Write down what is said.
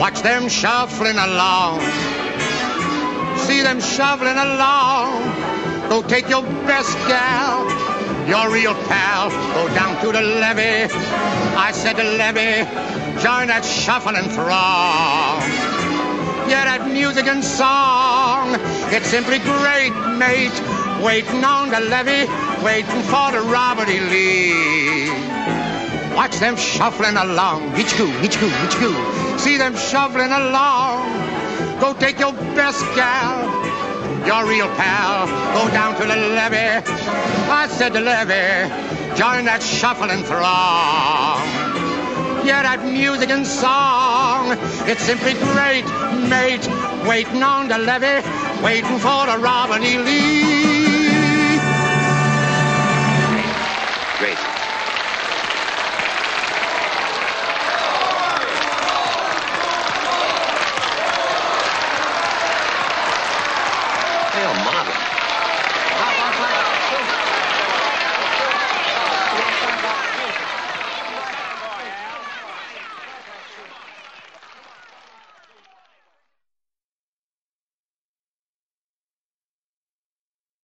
Watch them shuffling along. See them shoveling along. Go take your best gal, your real pal. Go down to the levee. I said the levee. Join that shuffling throng. Yeah, that music and song. It's simply great, mate. Waiting on the levee, waiting for the Robert E. Lee. Them shuffling along. Each goo, each goo, each goo. See them shuffling along. Go take your best gal, your real pal. Go down to the levee. I said the levee. Join that shuffling throng. Yeah, that music and song. It's simply great, mate. Waiting on the levee, waiting for the Robert E. Lee.